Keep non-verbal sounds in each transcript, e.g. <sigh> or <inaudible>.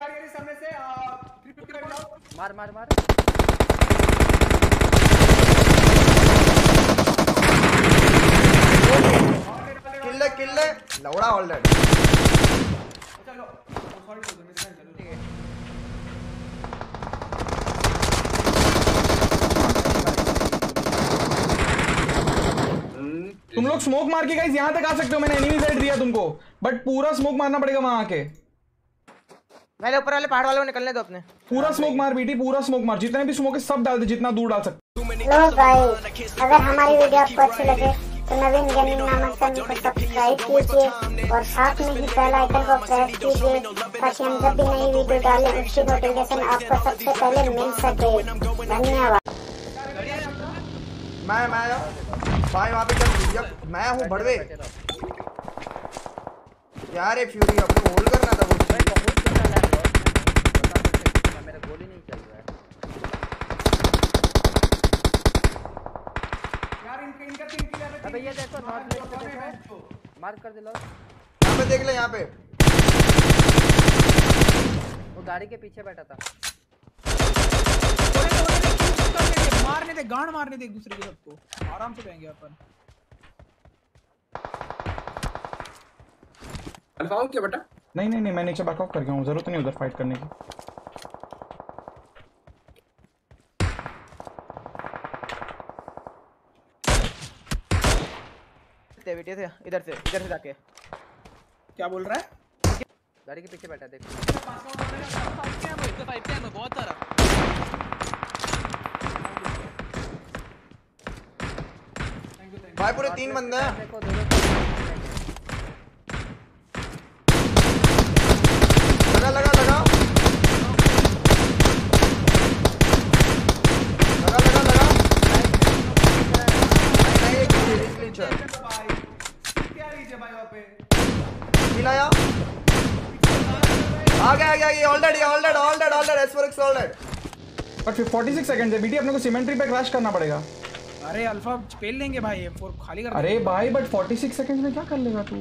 सामने से आ, 350 का डाउन मार मार मार। किल्ले किल्ले ऑलरेडी चलो सॉरी चलो तुम लोग स्मोक मार के गाइस यहाँ तक आ सकते हो। मैंने एनिमी साइड दिया तुमको। बट पूरा स्मोक मारना पड़ेगा वहाँ आके। पहले ऊपर वाले पहाड़ वालों को निकलने दो अपने। पूरा स्मोक मार बेटी पूरा स्मोक मार। जितने भी स्मोक है सब डाल दे जितना दूर डाल सकते लो गाइस अगर हमारी वीडियो आपको अच्छी लगे तो नवीन गेमिंग नामक चैनल को सब्सक्राइब कीजिए और साथ में ही बेल आइकन को प्रेस कीजिए ताकि हम जब भी नई वीडियो डालें उसकी नोटिफिकेशन आपको सबसे पहले मिल सके। धन्यवाद। मैं मैं भाई वहाँ पे चल मैं हूँ भड़वे। यार ये फ्यूरी अपने होल्ड करना था वो भाई बहुत ज़्यादा लैग बता नहीं सकता मेरा गोली नहीं चल रहा है यार इनके इनका तीन किल है अबे ये देखो नॉर्थ लेक पे देखो मार्क कर दे लो यहाँ पे देख ले यहाँ पे। वो गाड़ी के पीछे बैठा था। मारने दे गांड मारने दे एक दूसरे के सबको। आराम से जाएँगे अपन। अल्फ़ा हो क्या बेटा? नहीं नहीं नहीं मैं नीचे बैकअप कर गया हूँ ज़रूरत नहीं उधर फाइट करने की। वीडियो से इधर से इधर से जाके। क्या बोल रहा है? गाड़ी के पीछे बैठा देखो। बहुत सारा भाई पूरे तीन बंदे हैं देखो दो दो लगा लगा लगा लगा लगा लगा नहीं नहीं एक ग्लिच ग्लिच है भाई क्या लीजिए भाई वहाँ पे मिलाया आ गया आ already already already already yes already but 46 second है बीटी अपने को सिमेंट्री पे क्रैश करना पड़ेगा। अरे अल्फ़ा पेल लेंगे भाई ये फोर खाली कर अरे भाई बट 46 सेकंड में क्या कर लेगा तू?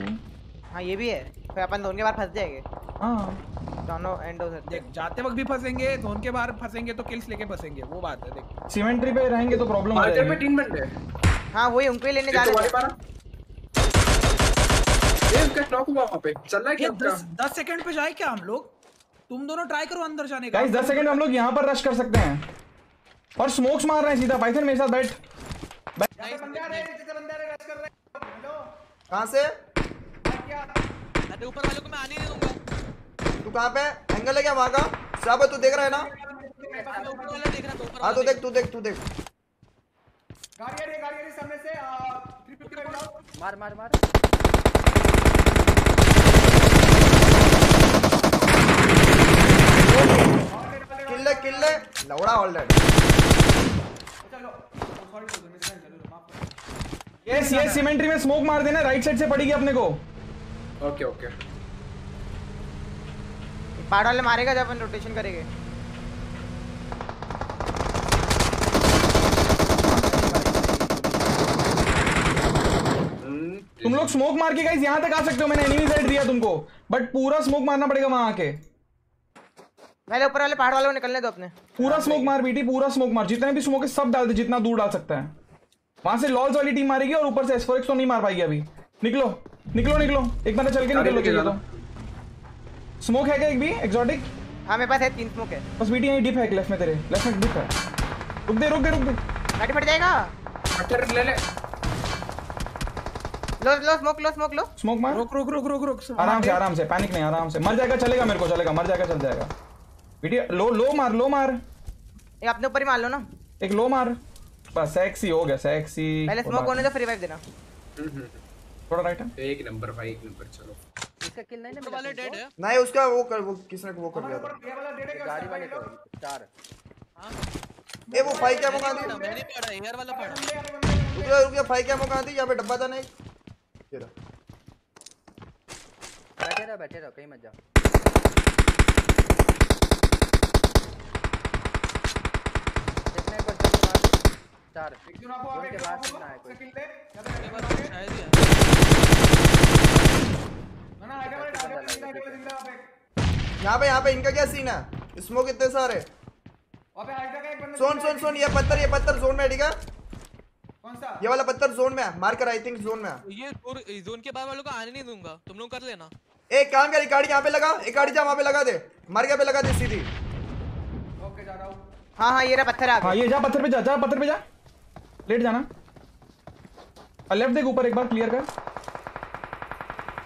हाँ ये भी है। फिर अपन दोनों के बाहर फंस जाएँगे। हाँ। दोनों एंड हो सकते देख जाते वक्त भी फंसेंगे धोन के बाहर फंसेंगे तो किल्स लेके फंसेंगे वो बात है देख। सिमेंट्री पे रहेंगे तो प्रॉब्लम हो मार्केट पे जाएगी। तीन बंदे। हैं हाँ वही उनको ही लेने जा तो रहे वाले थे मारा नॉक हुआ वहाँ पे। चल रहा है क्या दस दस सेकंड पे जाए क्या हम लोग? तुम दोनों ट्राई करो अंदर जाने का। गाइस 10 सेकंड हम लोग यहाँ पर रश कर सकते हैं। और स्मोक्स मार रहे हैं सीधा पाइथन मेरे साथ बैठ। यहाँ बंदे आ रहे हैं नीचे से बंदे आ रहे हैं रश कर रहे हैं। हेलो कहाँ से? अरे ऊपर वालों को मैं आने नहीं दूँगा। तू कहाँ पे एंगल है क्या वहाँ का? सब तू देख रहा है ना? मैं ऊपर वाला देख रहा हाँ तू देख तू देख तू देख। गाड़ी आ रही है गाड़ी आ रही है सामने से 350 मार मार मार। किल्ले किल्ले। लवड़ा ऑलरेडी यस यस सिमेंट्री में स्मोक मार देना राइट साइड से पड़ेगी अपने को। ओके ओके पहाड़ वाले मारेगा जब अपन रोटेशन करेंगे। तुम लोग स्मोक मार के गाइस यहाँ तक आ सकते हो मैंने एनिमी साइड दिया तुमको। बट पूरा स्मोक मारना पड़ेगा वहाँ आके। पहले ऊपर वाले पहाड़ वालों को निकलने दो अपने। पूरा स्मोक मार बेटी पूरा स्मोक मार। जितने भी स्मोक है सब डाल दे जितना दूर डाल सकता है। वहाँ से लॉल्स वाली टीम मारेगी और ऊपर से एसफोरेक्स तो नहीं मार पाएगी अभी। निकलो निकलो निकलो। एक बार चल के निकलो। तो स्मोक है क्या एक भी? एक्सोटिक हाँ मेरे पास है तीन स्मोक है। बस बीटी यहीं डिप है लेफ़्ट में तेरे। लेफ़्ट में डिप है। रुक दे रुक दे रुक दे। गाड़ी फट जाएगा। पत्थर ले ले। लो लो स्मोक लो स्मोक लो। स्मोक मार। रुक रुक रुक रुक रुक। आराम से आराम से। पैनिक नहीं आराम से। मर जाएगा चलेगा मेरे को चलेगा मर जाएगा चल जाएगा। बेटी लो लो मार लो मार। ये अपने ऊपर ही मार लो ना। एक लो मार। बस सेक्सी हो गया सेक्सी पहले स्मोक होने दो फ्री वाइव देना। थोड़ा राइट है एक नंबर भाई एक नंबर चलो। इसका किल नहीं ना वाले डेड है। नहीं उसका वो कर वो किसने वो कर दिया ये वाला डेढ़ है गाड़ी वाले को चार। हाँ। ए वो फाइव क्या मुका दी? मैंने पड़ा एयर वाला पड़ा रुकिए रुकिए फाइव क्या मुका दी? यहाँ पे डब्बा था नहीं। ये रहा। बैठे रहो बैठे रहो कहीं मत जाओ देखने को जल्दी मार चार एक जन आपको जोन के बाहर ना है कोई मेरे पास शायद ही है ना आगे वाले आगे वाले ज़िंदा आगे पे यहाँ पे यहाँ पे इनका क्या सीन है? स्मोक इतने सारे। पे हाइड्रा का एक बंदा सुन सुन सुन ये पत्थर ये पत्थर जोन में है कौन सा ये वाला पत्थर जोन में है मार्कर आई थिंक जोन में है। ये ज़ोर जोन के बाद वालों को आने नहीं दूँगा तुम लोग कर लेना। एक काम कर गाड़ी यहाँ पे लगा एक गाड़ी जा वहाँ पे लगा दे। मार के पे लगा दे सीधी। ओके जा रहा हूँ हाँ हाँ ये रहा पत्थर आ हाँ गया ये जा पत्थर पे जा जा पत्थर पे जा। लेट जाना। लेफ़्ट देख ऊपर एक बार क्लियर कर।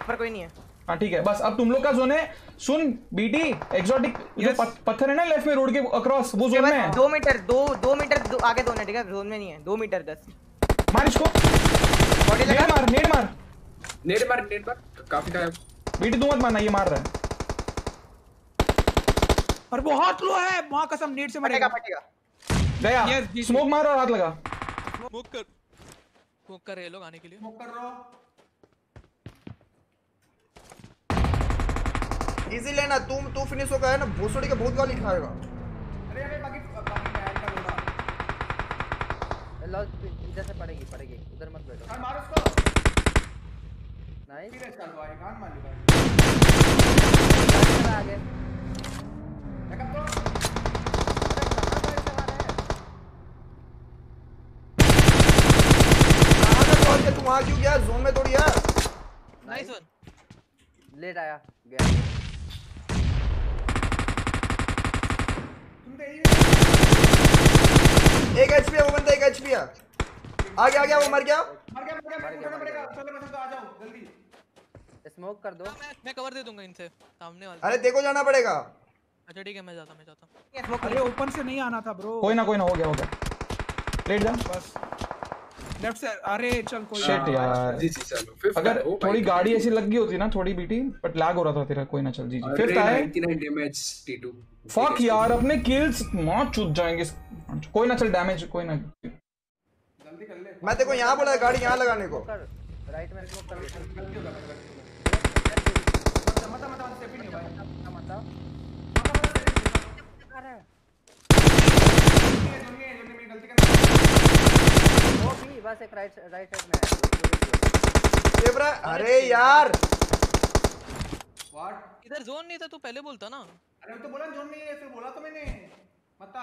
पर कोई नहीं है। हाँ ठीक है। बस अब तुम लोग का जोन है। सुन बीटी एक्सोटिक जो पत्थर है ना लेफ़्ट में रोड के अक्रॉस वो जोन में है। दो मीटर दो दो मीटर दो, आगे दो ठीक है? जोन में नहीं है। दो मीटर दस। मार इसको। बॉडी लगा। मार नेट मार। नेट मार नेट मार। काफ़ी टाइम बीटी तू मत मारना ये मार रहा है। और वो हाथ लो है। माँ कसम नेट से मरेगा। फटेगा। गया। Yes। स्मोक मार और हाथ लगा। स्मोक कर। स्मोक कर रहे लोग आने के लिए। स्मोक कर रहा इजी लेना तू तू फिनिश होगा है ना भोसड़ी के बहुत गाली खाएगा अरे अरे बाकी बाकी बैग का लोड़ा लॉस इधर से पड़ेगी पड़ेगी। उधर मत बैठो। कान मार उसको। नाइस फिर चल भाई कान मार ले। भाई आगे बैकअप तो कहाँ कॉल किया गया जोन में थोड़ी है। नाइस वन लेट आया गया। एक एचपी है वो बंदा एक एचपी है। आ गया आ गया। वो मर गया मर गया मर गया उठाना पड़ेगा। चलो बस तो आ जाओ जल्दी। स्मोक कर दो। मैं मैं कवर दे दूँगा इनसे सामने वाले। अरे देखो जाना पड़ेगा। अच्छा ठीक है मैं जाता मैं जाता अरे ओपन से नहीं आना था ब्रो कोई ना कोई ना हो गया हो गया। लेट जा बस। लेफ़्ट से अरे चल कोई शिट यार। जी जी चलो फिफ्थ अगर थोड़ी गाड़ी ऐसी लग गई होती ना थोड़ी बीटी बट लैग हो रहा था तेरा कोई ना चल जी जी। फिफ्थ आए 99 डैमेज टी2 फक यार अपने किल्स मौत चूत जाएँगे। कोई ना चल डैमेज कोई ना। जल्दी कर ले। मैं देखो यहाँ बोला है गाड़ी यहाँ लगाने को। राइट में। स्मोक कर गलती हो गया गलती हो गया मत मत मत स्टेप ही नहीं भाई मत मत जोन में है, जोन में मेरी गलती कर वो भी बस एक राइट राइट साइड में ये ब्रा अरे यार! व्हाट इधर जोन नहीं था तू पहले बोलता ना। अरे तो बोला जोन नहीं है फिर बोला तो मैंने। मत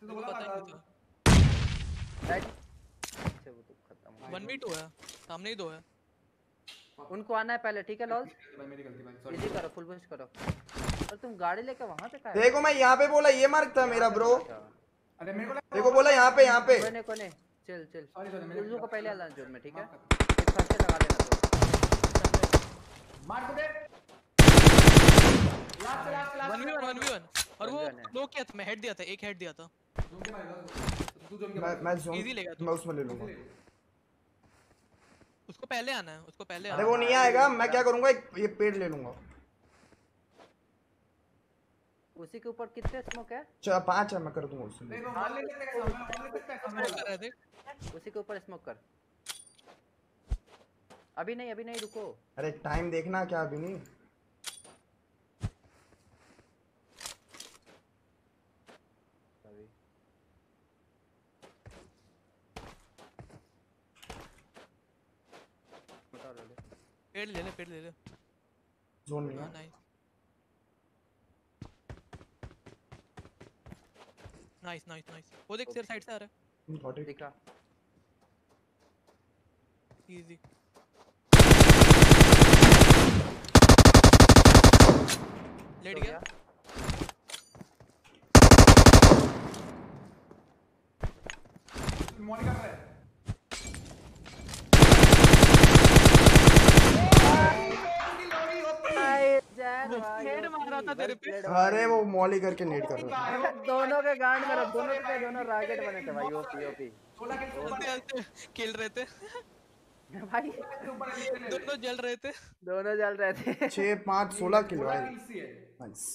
फिर तो बोला था। राइट से वो तो खत्म वन वी टू है सामने ही दो है। उनको आना है पहले ठीक है लॉल भाई मेरी गलती भाई सॉरी इजी करो फुल पुश करो। और तुम गाड़ी लेके वहाँ से का देखो मैं यहाँ पे बोला ये मार्क था मेरा ब्रो अरे मेरे को देखो बोला यहाँ पे यहाँ पे। कोने कोने। Chill chill. सॉरी सॉरी मेरे उल्लू को पहले आना जोन में ठीक है। एक फ़र्स्ट लगा लेना। तो मार को दे। Last last last one V one one V one और वो 1v1। लो किया था मैं हेड दिया था एक हेड दिया था। जोन के मारेगा तू जोन के मैं मैं जोन Easy लेगा तू। मैं उसमें ले लूँगा। उसको पहले आना है उसको पहले अरे वो नहीं आएगा मैं क्या करूँगा एक ये पेड़ ले लूँगा। उसी के ऊपर कितने स्मोक है? चल पाँच है मैं कर दूँगा उसमें देखो मार ले सकते हैं सामने मार ले सकते हैं Smoke कर रहे थे। उसी के ऊपर स्मोक कर। अभी नहीं अभी नहीं रुको। अरे टाइम देखना क्या अभी नहीं? पेड़ ले ले पेड़ ले ले। जोन में हाँ नाइस नाइस नाइस नाइस वो देख तेरे साइड से आ रहा है। गॉट इट दिखा। रहा इजी लेट गया। गया। मॉली कर रहा है तेरे पे? अरे वो मॉली करके नेट कर रहा <laughs> दोनों के गांड में दोनों के दोनों रॉकेट बने थे भाई ओपी ओपी सोलह के ऊपर हँसते हँसते खेल रहे थे। <laughs> भाई। दोनों जल रहे थे। दोनों जल रहे थे। छः पाँच सोलह किलो <laughs> भाई नाइस